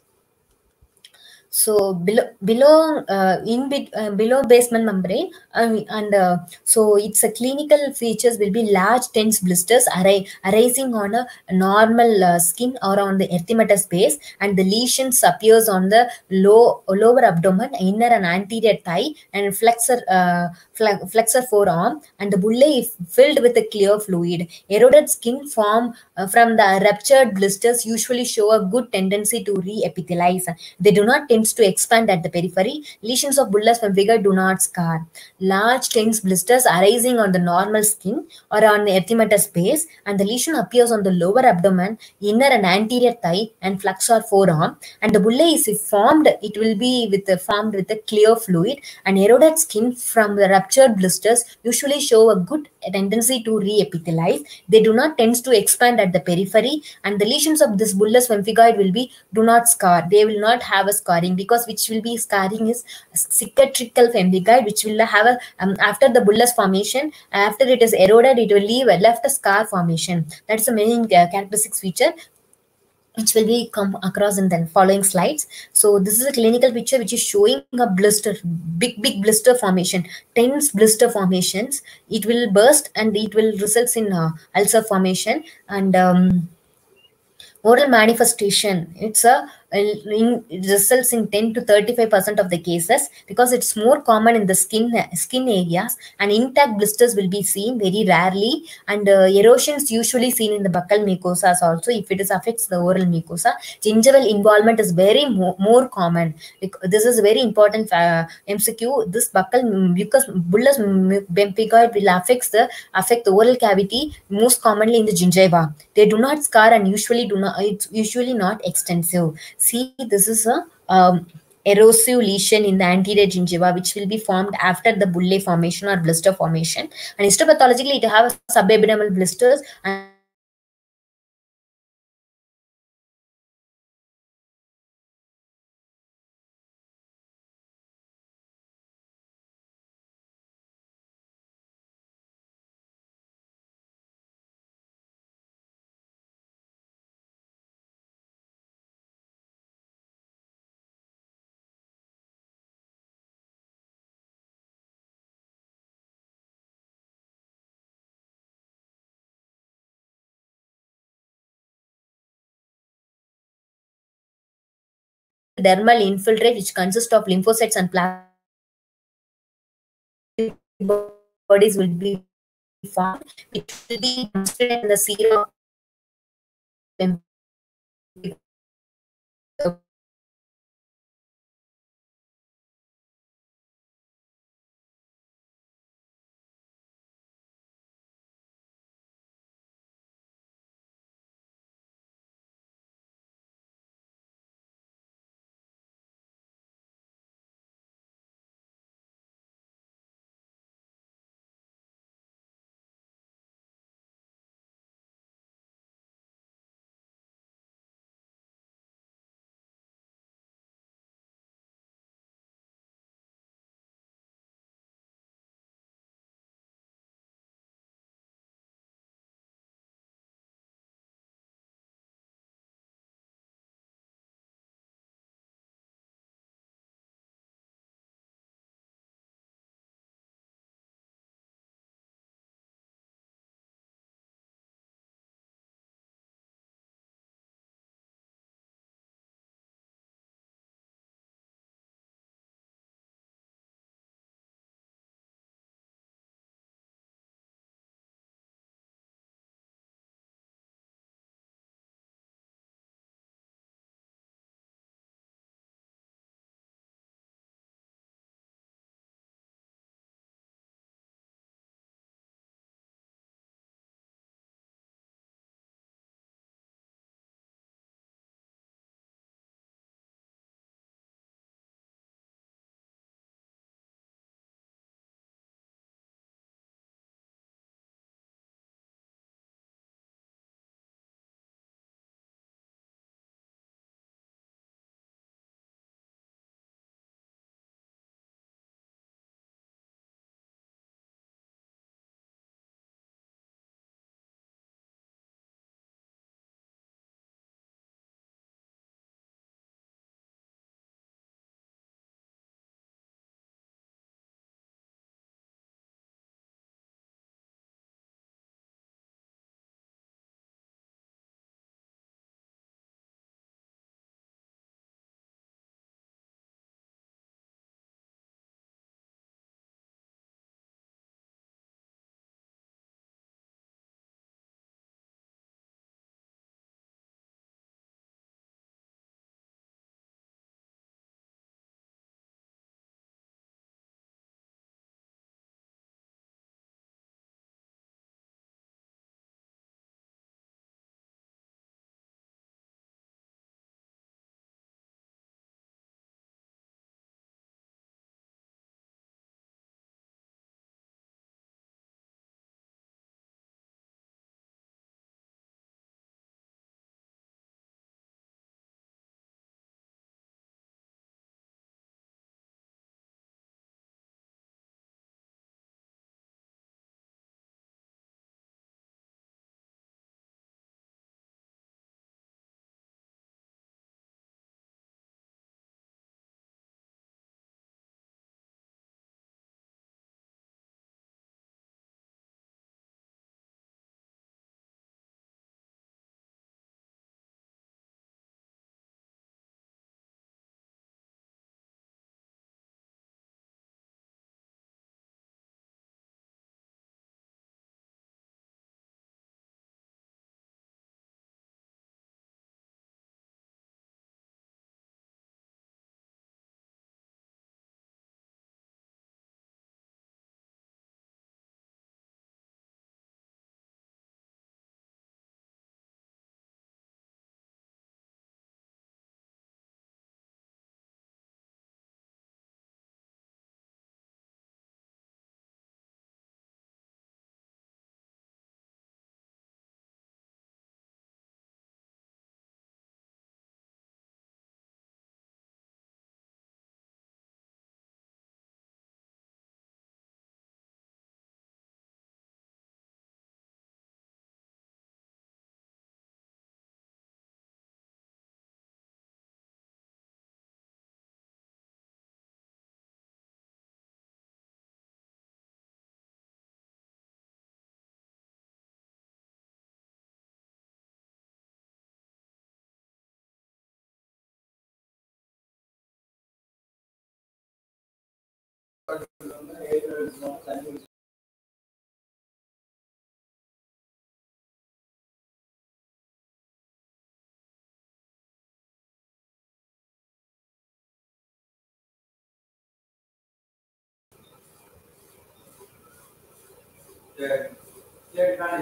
so below below uh, in bit, uh, below basement membrane um, and uh, so its a clinical features will be large tense blisters array, arising on a normal uh, skin or on the erythematous space and the lesions appears on the low lower abdomen inner and anterior thigh and flexor uh, flexor forearm and the bullae filled with a clear fluid. Eroded skin form uh, from the ruptured blisters usually show a good tendency to re-epithelize they do not tend to expand at the periphery. Lesions of bullous pemphigoid do not scar. Large tense blisters arising on the normal skin or on the erythematous space and the lesion appears on the lower abdomen, inner and anterior thigh and flexor forearm and the bullae is formed, it will be with the, formed with a clear fluid and eroded skin from the ruptured blisters usually show a good tendency to re-epithelize. They do not tend to expand at the periphery and the lesions of this bullous pemphigoid will be do not scar. They will not have a scarring because which will be scarring is cicatricial pemphigoid which will have a um, after the bullous formation after it is eroded it will leave a left a scar formation. That's the main uh, characteristics feature which will be come across in the following slides. So this is a clinical picture which is showing a blister, big, big blister formation, tense blister formations. It will burst and it will result in uh, ulcer formation and um, oral manifestation. It's a in, results in 10 to 35 percent of the cases because it's more common in the skin skin areas and intact blisters will be seen very rarely and uh, erosions usually seen in the buccal mucosas also if it is affects the oral mucosa. Gingival involvement is very mo more common this is very important uh, mcq this buccal mucus bullous pemphigoid will affect the affect the oral cavity most commonly in the gingiva. They do not scar and usually do not it's usually not extensive see this is a um, erosive lesion in the anterior gingiva which will be formed after the bullae formation or blister formation. And histopathologically it have subepidermal blisters and dermal infiltrate which consists of lymphocytes and plasma bodies will be formed which will be in the serum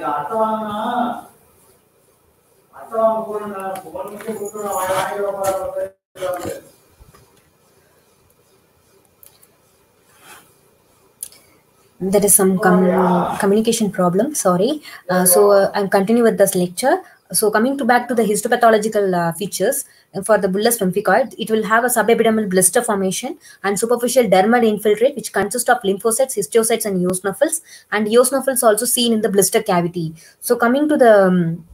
అర్థమన్నా అర్థం అనుకున్నా phone నుంచి కూర్చున్నా there is some com- communication problem sorry. Uh, so uh, i'm continue with this lecture. So coming to back to the histopathological uh, features uh, for the bullous pemphigoid it will have a subepidermal blister formation and superficial dermal infiltrate which consists of lymphocytes histiocytes and eosinophils. And eosinophils also seen in the blister cavity. So coming to the um,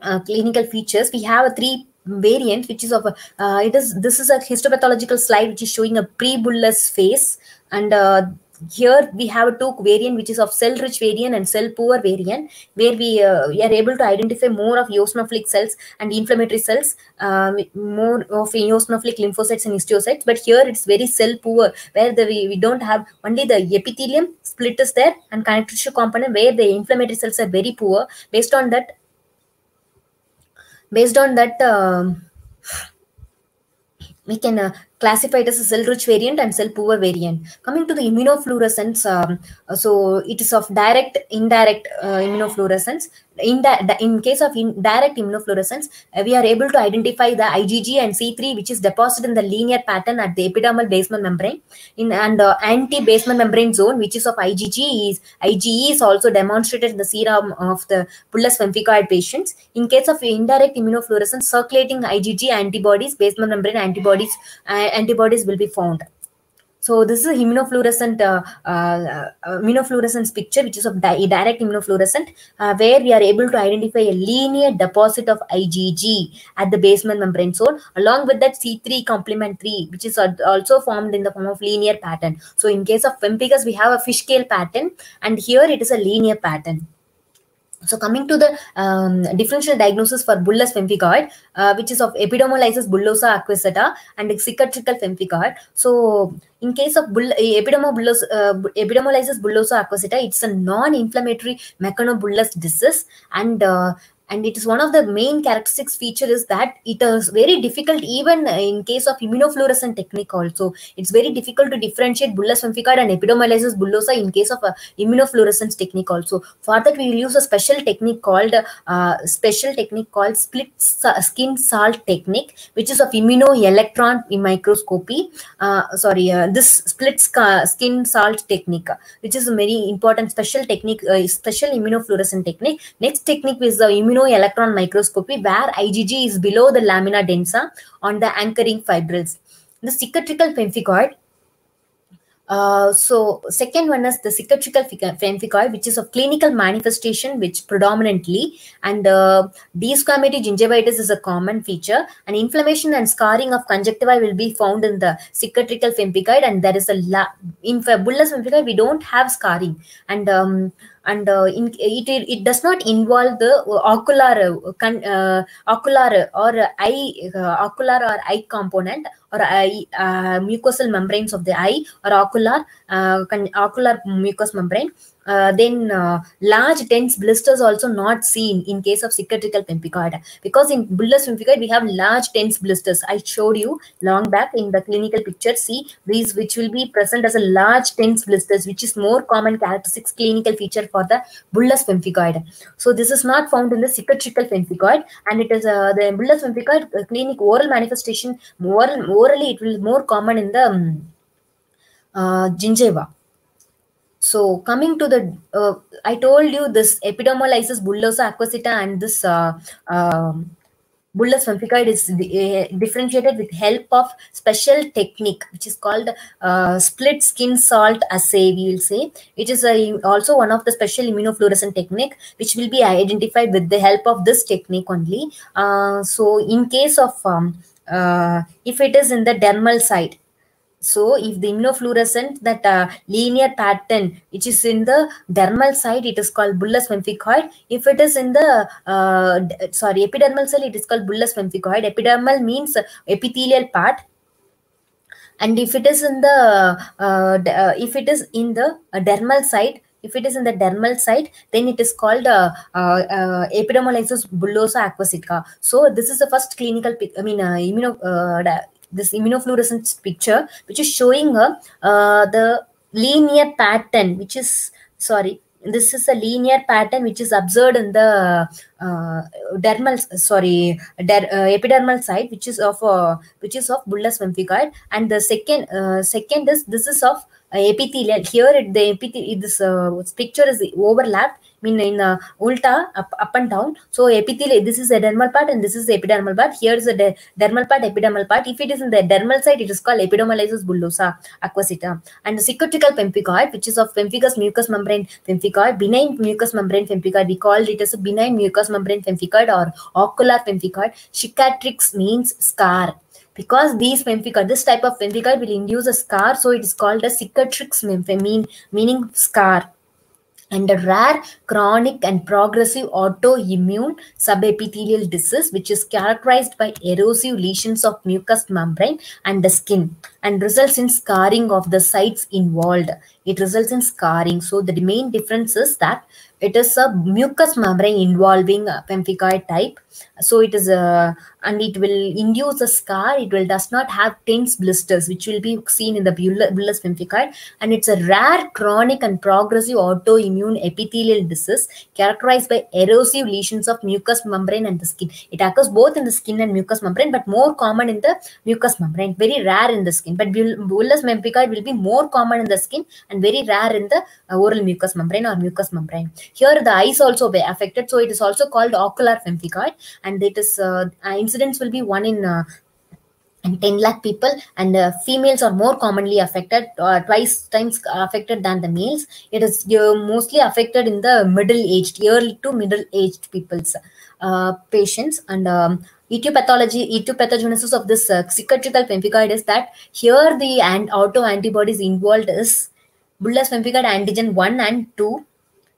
uh, clinical features we have a three variant which is of a, uh, it is this is a histopathological slide which is showing a pre-bullous phase. And uh, here we have a two variant which is of cell rich variant and cell poor variant where we, uh, we are able to identify more of eosinophilic cells and inflammatory cells uh, more of eosinophilic lymphocytes and histiocytes. But here it's very cell poor where the, we, we don't have only the epithelium split is there and connective tissue component where the inflammatory cells are very poor. Based on that based on that um, we can uh, classify it as a cell rich variant and cell poor variant. Coming to the immunofluorescence um, uh, so it is of direct indirect uh, immunofluorescence. In, the, in case of indirect immunofluorescence uh, we are able to identify the igg and c3 which is deposited in the linear pattern at the epidermal basement membrane. In and uh, anti basement membrane zone which is of igg is ige is also demonstrated in the serum of the bullous pemphigoid patients. In case of indirect immunofluorescence circulating igg antibodies basement membrane antibodies antibodies will be found. So this is a immunofluorescent uh, uh, immunofluorescence picture which is of di direct immunofluorescent uh, where we are able to identify a linear deposit of igg at the basement membrane zone along with that c3 complement 3 which is also formed in the form of linear pattern. So in case of pemphigus we have a fish scale pattern and here it is a linear pattern so coming to the um, differential diagnosis for bullous pemphigoid, uh, which is of epidermolysis bullosa acquisita and cicatricial pemphigoid. So in case of bull, epidermobullous, uh, epidermolysis bullosa acquisita, it's a non-inflammatory mechanobullous disease and uh, and it is one of the main characteristics feature is that it is very difficult even in case of immunofluorescent technique also. It's very difficult to differentiate bullous pemphigoid and epidermolysis bullosa in case of a immunofluorescence technique also. For that we will use a special technique called uh, special technique called split skin salt technique which is of immunoelectron microscopy. Uh, sorry uh, this split skin salt technique which is a very important special technique special immunofluorescent technique. Next technique is the immuno electron microscopy where IgG is below the lamina densa on the anchoring fibrils. The cicatricial pemphigoid. Uh, so second one is the cicatricial pemphigoid, which is a clinical manifestation which predominantly and uh, desquamative gingivitis is a common feature and inflammation and scarring of conjunctiva will be found in the cicatricial pemphigoid and there is a la in bullous pemphigoid we don't have scarring. And um, and uh, in, it, it does not involve the ocular uh, ocular or eye uh, ocular or eye component or eye mucosal membranes of the eye. or ocular ocular mucous membrane uh, then uh, large dense blisters also not seen in case of cicatricial pemphigoid. Because in bullous pemphigoid we have large dense blisters. I showed you long back in the clinical picture. See these which will be present as a large dense blisters which is more common characteristics clinical feature for the bullous pemphigoid. So this is not found in the cicatricial pemphigoid. And it is uh, the bullous pemphigoid clinic oral manifestation oral, orally it will more common in the um, gingiva so coming to the, uh, I told you this epidermolysis bullosa acquisita and this uh, uh, bullous pemphigoid is differentiated with help of special technique, which is called split skin salt assay, we will say. It is a, also one of the special immunofluorescent technique, which will be identified with the help of this technique only. so in case of, um, if it is in the dermal side, so if the immunofluorescent, that uh, linear pattern, which is in the dermal side, it is called bullous pemphigoid. If it is in the, uh, sorry, epidermal cell, it is called bullous pemphigoid. Epidermal means epithelial part. and if it is in the uh, uh, if it is in the uh, dermal site if it is in the dermal site then it is called uh, uh, uh, epidermolysis bullosa acquisita so this is the first clinical i mean uh, immuno uh, this immunofluorescence picture which is showing uh, uh, the linear pattern which is sorry this is a linear pattern which is observed in the uh, dermal sorry der- uh, epidermal site which is of uh, which is of bullous pemphigoid. And the second uh, second is this is of uh, epithelial. Here it, the epithelial this picture is overlapped mean in uh, ulta up, up and down. So epithelial this is the dermal part and this is the epidermal part. Here is the de- dermal part epidermal part. If it is in the dermal side it is called epidermolysis bullosa acquisita and the pemphigoid which is of pemphigus mucous membrane pemphigoid benign mucous membrane pemphigoid we called it as a benign mucous membrane pemphigoid or ocular pemphigoid. Cicatrix means scar. Because these pemphigoid this type of pemphigoid will induce a scar so it is called a cicatrix mean meaning scar and a rare chronic and progressive autoimmune subepithelial disease which is characterized by erosive lesions of mucous membrane and the skin and results in scarring of the sites involved. It results in scarring. So the main difference is that it is a mucous membrane involving a pemphigoid type so it is a and it will induce a scar. It will does not have tense blisters which will be seen in the bullous pemphigoid and it's a rare chronic and progressive autoimmune epithelial disease characterized by erosive lesions of mucous membrane and the skin. It occurs both in the skin and mucous membrane but more common in the mucous membrane. Very rare in the skin. But bullous pemphigoid will be more common in the skin and very rare in the uh, oral mucous membrane or mucous membrane. Here the eyes also be affected. So it is also called ocular pemphigoid and it is uh, uh, incidence will be one in uh, and 10 lakh people and uh, females are more commonly affected uh, twice times affected than the males. It is uh, mostly affected in the middle aged early to middle aged people's uh, patients. And um, etiopathology etiopathogenesis of this uh, cicatricial pemphigoid is that here the and auto antibodies involved is bullous pemphigoid antigen 1 and 2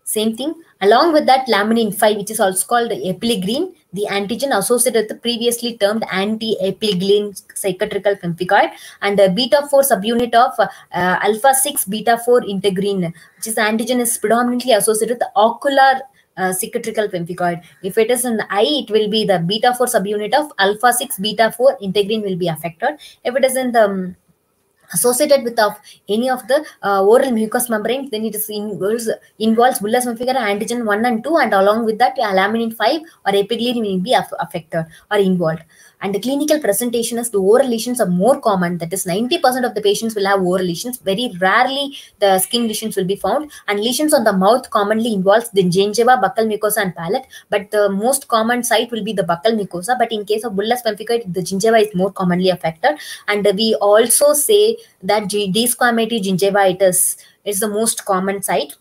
same thing. Along with that, laminin 5, which is also called epiligrin, the antigen associated with the previously termed anti-epiligrin cicatricial pemphigoid, and beta 4 subunit of uh, alpha 6 beta 4 integrin, which is antigen is predominantly associated with ocular uh, cicatricial pemphigoid. If it is an eye, it will be the beta 4 subunit of alpha 6 beta 4 integrin will be affected. If it is in the um, associated with of any of the uh, oral mucous membrane, then it is involves, involves bullous pemphigoid antigen 1 and 2, and along with that, uh, laminin 5 or epiligrin will be affected or involved. And the clinical presentation is the oral lesions are more common. That is, 90% of the patients will have oral lesions. Very rarely the skin lesions will be found. And lesions on the mouth commonly involves the gingiva, buccal mucosa, and palate. But the most common site will be the buccal mucosa. But in case of bullous pemphigoid, the gingiva is more commonly affected. And we also say that desquamative gingivitis is the most common site.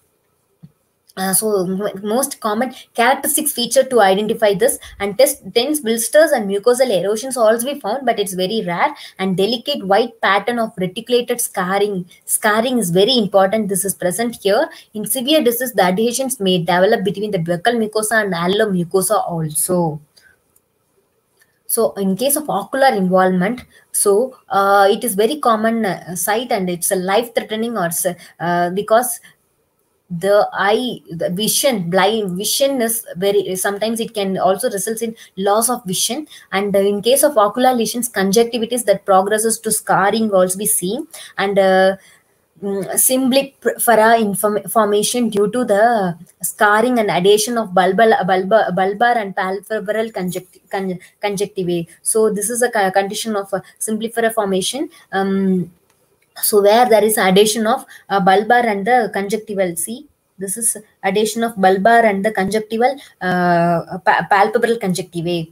Uh, so most common characteristic feature to identify this and test dense blisters and mucosal erosions also be found but it's very rare and delicate white pattern of reticulated scarring scarring is very important. This is present here. In severe disease the adhesions may develop between the buccal mucosa and alveolar mucosa also. So in case of ocular involvement so uh, it is very common uh, sight and it's a life threatening or uh, because the eye the vision blind vision is very sometimes it can also result in loss of vision and uh, in case of ocular lesions conjunctivitis that progresses to scarring also be seen and uh, mm, Symblepharon inform- formation due to the scarring and adhesion of bulbar, bulbar, bulbar and palpebral conjunct- con- conjunctivae. So this is a condition of uh, Symblepharon formation. Um, so where there is addition of uh, bulbar and the conjunctival see? This is addition of bulbar and the conjunctival uh, pa- palpebral conjunctivae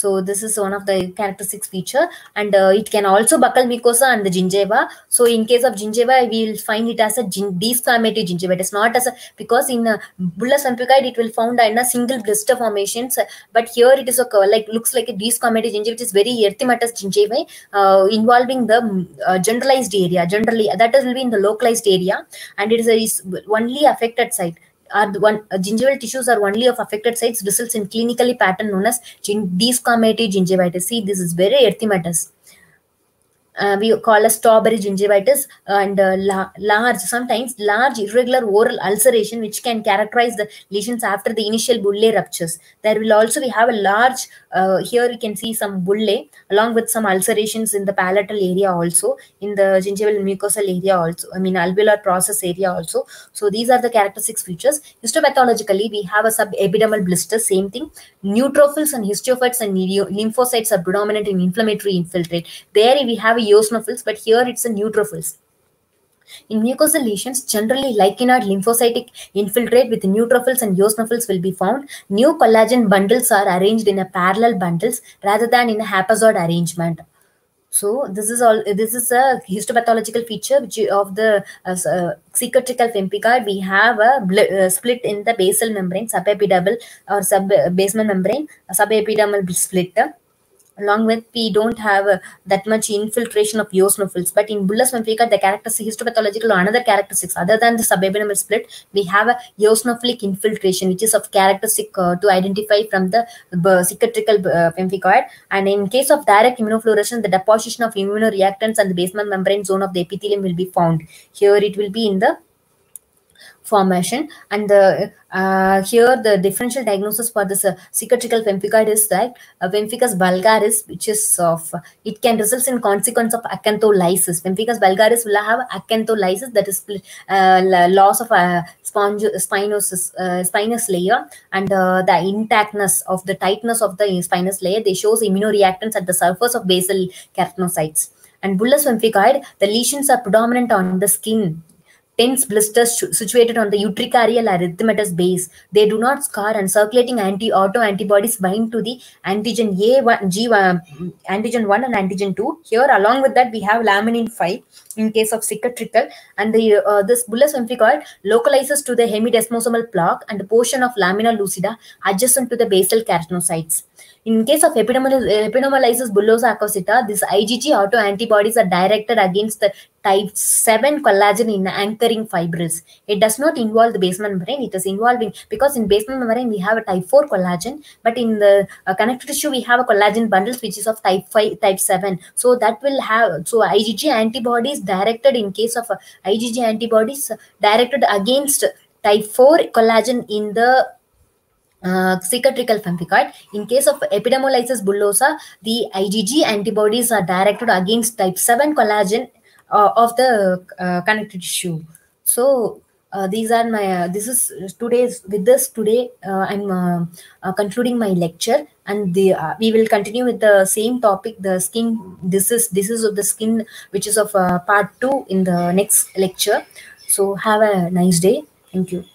so this is one of the characteristics feature. And uh, it can also buccal mucosa and the gingiva. So in case of gingiva we will find it as a desquamative gingiva. It is not as a because in uh, bullous pemphigoid it will found in a single blister formations but here it is a like looks like a desquamative gingiva which is very erythematous gingiva uh, involving the mm, uh, generalized area generally that is will be in the localized area. And it is, a, is only affected site are the one uh, gingival tissues are only of affected sites. Results in clinically pattern known as desquamative gingivitis. See this is very erythematous uh, we call as strawberry gingivitis and uh, la- large, sometimes large irregular oral ulceration, which can characterize the lesions after the initial bulle ruptures. There will also we have a large, uh, here you can see some bulle along with some ulcerations in the palatal area also, in the gingival mucosal area also, I mean alveolar process area also. So these are the characteristic features. Histopathologically, we have a subepidermal blister, same thing. Neutrophils and histiocytes and lymphocytes are predominant in inflammatory infiltrate. There we have a eosinophils, but here it's a neutrophils. In mucosal lesions, generally lichenoid lymphocytic infiltrate with neutrophils and eosinophils will be found. New collagen bundles are arranged in a parallel bundles rather than in a haphazard arrangement. So this is all. This is a histopathological feature which of the uh, uh, pemphigoid. We have a uh, split in the basal membrane, subepidermal or sub basement membrane, subepidermal split along with we don't have uh, that much infiltration of eosinophils but in bullous pemphigoid the characteristic histopathological or another characteristics other than the subepidermal split we have a eosinophilic infiltration which is of characteristic uh, to identify from the uh, cicatricial uh, pemphigoid and in case of direct immunofluorescence the deposition of immunoreactants and the basement membrane zone of the epithelium will be found. Here it will be in the formation. And the uh, here the differential diagnosis for this uh, cicatricial pemphigoid is that uh, pemphigus vulgaris which is of it can result in consequence of acantholysis. Pemphigus vulgaris will have acantholysis that is uh, loss of a sponge spinosus uh, spinous layer. And the intactness of the tightness of the spinous layer they shows immunoreactants at the surface of basal keratinocytes. And bullous pemphigoid the lesions are predominant on the skin tense blisters situated on the urticarial erythematous base. They do not scar and circulating anti-auto antibodies bind to the antigen A1, G1, antigen 1 and antigen 2. Here along with that we have laminin 5 in case of cicatricial and the uh, this bullous pemphigoid localizes to the hemidesmosomal plaque and the portion of lamina lucida adjacent to the basal keratinocytes. In case of epidermolysis bullosa acquisita, this IgG autoantibodies are directed against the type 7 collagen in anchoring fibrils. It does not involve the basement membrane. It is involving because in basement membrane we have a type 4 collagen, but in the uh, connective tissue we have a collagen bundles which is of type 5, type 7. So that will have so IgG antibodies directed in case of uh, IgG antibodies directed against type 4 collagen in the uh, pemphigoid. In case of epidermolysis bullosa, the IgG antibodies are directed against type 7 collagen uh, of the uh, connective tissue. So uh, these are my uh, this is today's with this today uh, I'm uh, concluding my lecture. And the we will continue with the same topic the skin this is this is of the skin which is of part 2 in the next lecture. So have a nice day. Thank you